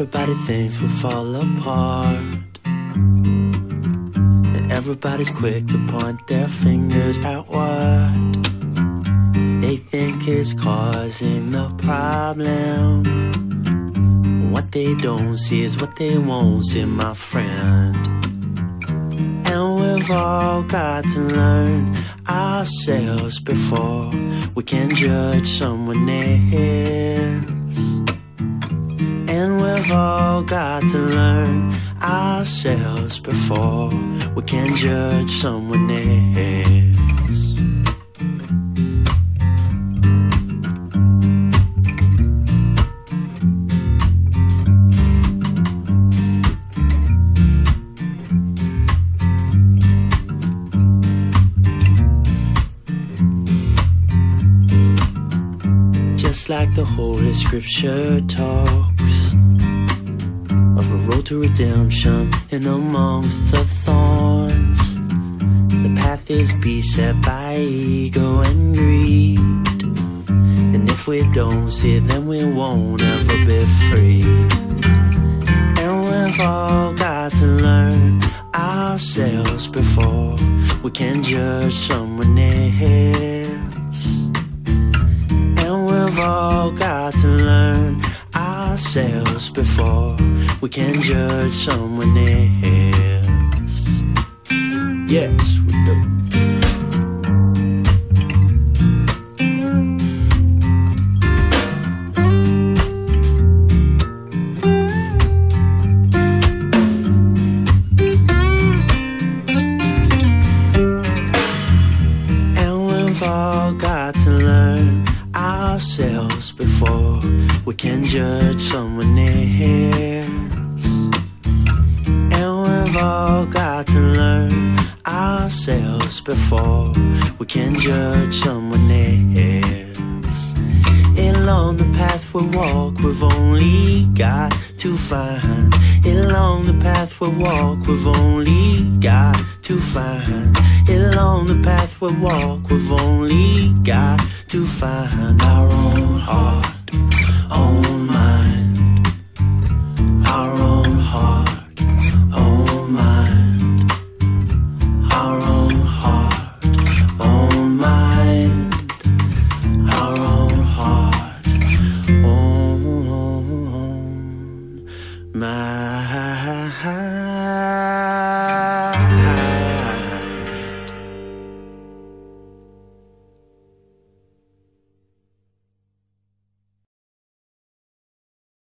Everybody thinks we'll fall apart. And everybody's quick to point their fingers at what they think is causing the problem. What they don't see is what they won't see, my friend. And we've all got to learn ourselves before we can judge someone else. We've all got to learn ourselves before we can judge someone else. Just like the Holy Scripture talks to redemption and amongst the thorns. The path is beset by ego and greed. And if we don't see it, then we won't ever be free. And we've all got to learn ourselves before we can judge someone else. And we've all got to learn ourselves before we can judge someone else. Yes, we do. And we've all got to learn ourselves before we can judge someone else. And we've all got to learn ourselves before we can judge someone else. Along the path we walk, we've only got to find. Along the path we walk, we've only got to find. Along the path we walk, we've only got to find our own heart, own mind, our own heart, mind, our own heart, mind, our own heart, own mind.